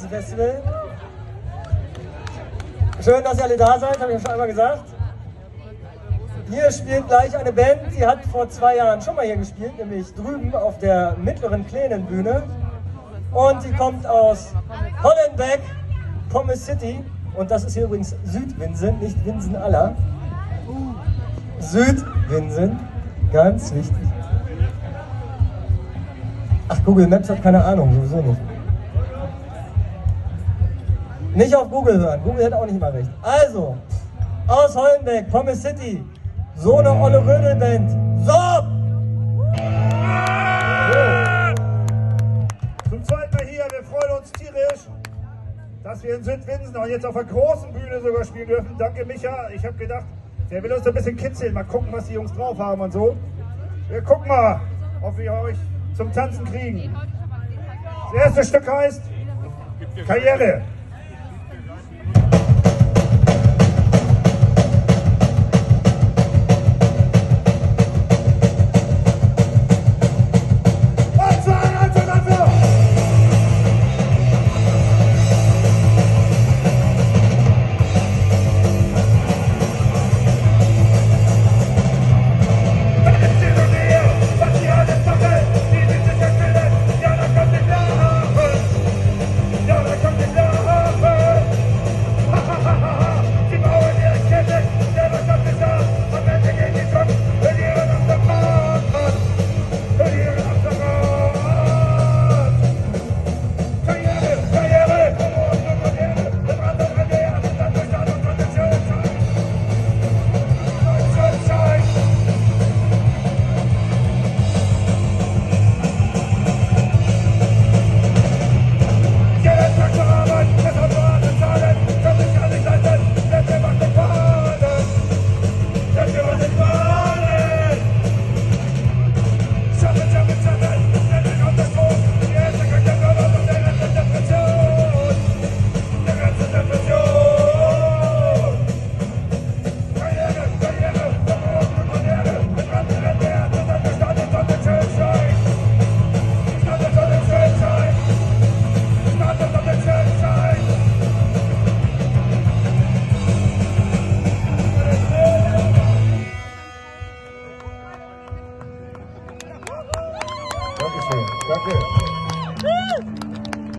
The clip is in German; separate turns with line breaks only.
Fantasy Festival. Schön, dass ihr alle da seid, habe ich schon einmal gesagt. Hier spielt gleich eine Band, die hat vor zwei Jahren schon mal hier gespielt, nämlich drüben auf der mittleren kleinen Bühne. Und die kommt aus Hollenbeck, Pommes City. Und das ist hier übrigens Südwinsen, nicht Winsen aller. Südwinsen, ganz wichtig. Ach, Google Maps hat keine Ahnung, sowieso nicht. Nicht auf Google hören, Google hat auch nicht mal recht. Also, aus Hollenbeck, Pommes City, so eine olle Rödelband. So!
Zum zweiten Mal hier, wir freuen uns tierisch, dass wir in Südwinsen und jetzt auf der großen Bühne sogar spielen dürfen. Danke Micha, ich habe gedacht, der will uns ein bisschen kitzeln, mal gucken, was die Jungs drauf haben und so. Wir gucken mal, ob wir euch zum Tanzen kriegen. Das erste Stück heißt Karriere. Yeah.